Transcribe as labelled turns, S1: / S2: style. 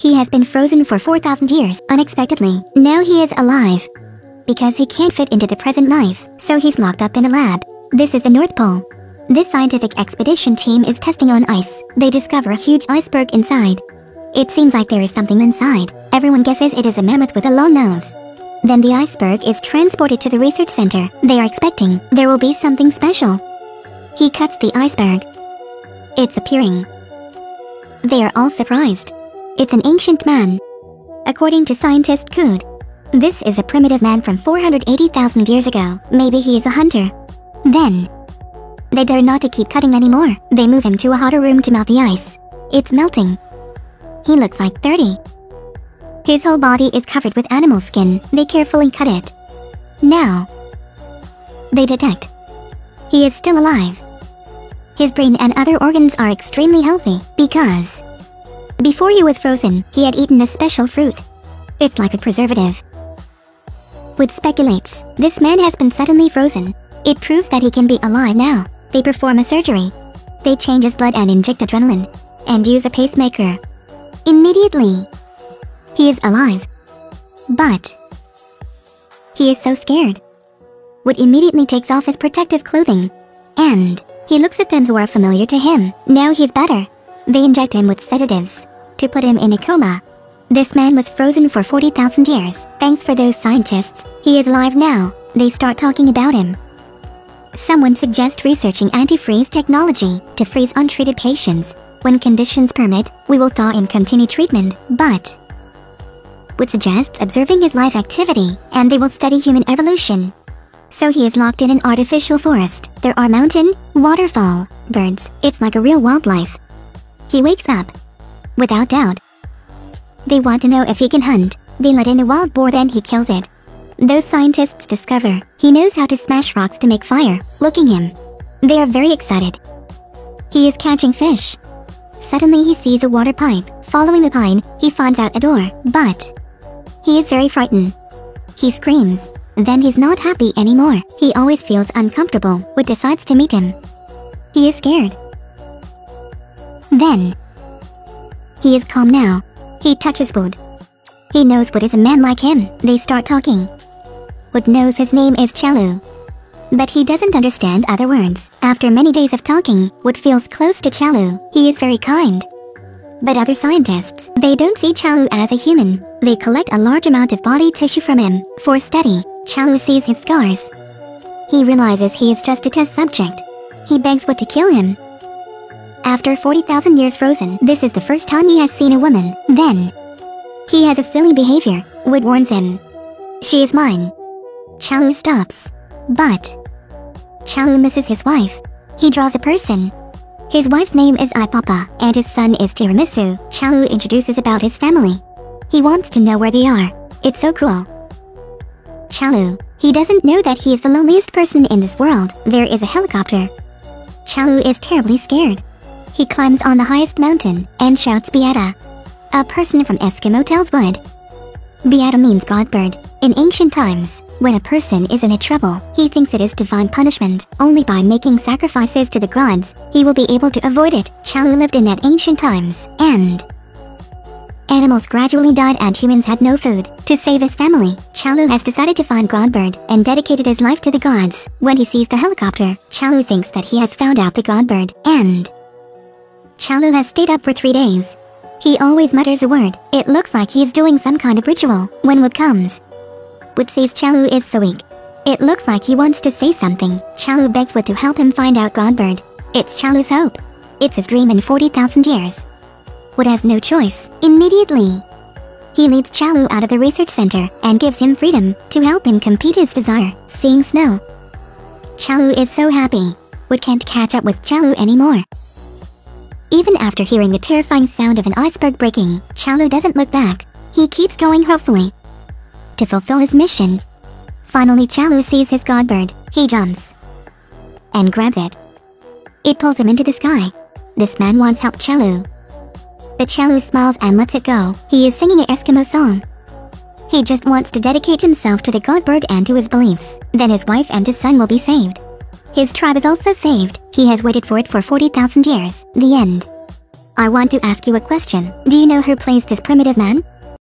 S1: He has been frozen for 4,000 years, unexpectedly. Now he is alive. Because he can't fit into the present life, so he's locked up in a lab. This is the North Pole. This scientific expedition team is testing on ice. They discover a huge iceberg inside. It seems like there is something inside. Everyone guesses it is a mammoth with a long nose. Then the iceberg is transported to the research center. They are expecting there will be something special. He cuts the iceberg. It's appearing. They are all surprised. It's an ancient man. According to scientist Cood, this is a primitive man from 480,000 years ago. Maybe he is a hunter. Then, they dare not to keep cutting anymore. They move him to a hotter room to melt the ice. It's melting. He looks like 30. His whole body is covered with animal skin. They carefully cut it. Now, they detect. He is still alive. His brain and other organs are extremely healthy because before he was frozen, he had eaten a special fruit. It's like a preservative. Wood speculates, this man has been suddenly frozen. It proves that he can be alive now. They perform a surgery. They change his blood and inject adrenaline. And use a pacemaker. Immediately, he is alive. But, he is so scared. Wood immediately takes off his protective clothing. And, he looks at them who are familiar to him. Now he's better. They inject him with sedatives. To put him in a coma. This man was frozen for 40,000 years. Thanks for those scientists. He is alive now. They start talking about him. Someone suggests researching antifreeze technology to freeze untreated patients. When conditions permit, we will thaw and continue treatment, but would suggest observing his life activity, and they will study human evolution. So he is locked in an artificial forest. There are mountain, waterfall, birds. It's like a real wildlife. He wakes up. Without doubt. They want to know if he can hunt. They let in a wild boar then he kills it. Those scientists discover he knows how to smash rocks to make fire. Looking him. They are very excited. He is catching fish. Suddenly he sees a water pipe. Following the pine, he finds out a door, but he is very frightened. He screams. Then he's not happy anymore. He always feels uncomfortable. Wood decides to meet him. He is scared. Then, he is calm now. He touches Wood. He knows Wood is a man like him. They start talking. Wood knows his name is Chalu. But he doesn't understand other words. After many days of talking, Wood feels close to Chalu. He is very kind. But other scientists, they don't see Chalu as a human. They collect a large amount of body tissue from him. For study, Chalu sees his scars. He realizes he is just a test subject. He begs Wood to kill him. After 40,000 years frozen, this is the first time he has seen a woman. Then, he has a silly behavior. Wood warns him. She is mine. Chalu stops. But, Chalu misses his wife. He draws a person. His wife's name is Ipapa, and his son is Tiramisu. Chalu introduces about his family. He wants to know where they are. It's so cool. Chalu. He doesn't know that he is the loneliest person in this world. There is a helicopter. Chalu is terribly scared. He climbs on the highest mountain and shouts Beata. A person from Eskimo tells Wood. Beata means god bird. In ancient times, when a person is in a trouble, he thinks it is divine punishment. Only by making sacrifices to the gods, he will be able to avoid it. Chalu lived in that ancient times, and Animals gradually died and humans had no food. To save his family, Chalu has decided to find Godbird and dedicated his life to the gods. When he sees the helicopter, Chalu thinks that he has found out the Godbird, and Chalu has stayed up for three days. He always mutters a word. It looks like he's doing some kind of ritual. When Wood comes, Wood says Chalu is so weak. It looks like he wants to say something. Chalu begs Wood to help him find out Godbird. It's Chalu's hope. It's his dream in 40,000 years. Wood has no choice. Immediately, he leads Chalu out of the research center and gives him freedom to help him complete his desire, seeing snow. Chalu is so happy. Wood can't catch up with Chalu anymore. Even after hearing the terrifying sound of an iceberg breaking, Chalu doesn't look back. He keeps going hopefully. To fulfill his mission. Finally Chalu sees his godbird. He jumps. And grabs it. It pulls him into the sky. This man wants help Chalu, but Chalu smiles and lets it go. He is singing an Eskimo song. He just wants to dedicate himself to the god bird and to his beliefs. Then his wife and his son will be saved. His tribe is also saved. He has waited for it for 40,000 years. The end. I want to ask you a question. Do you know who plays this primitive man?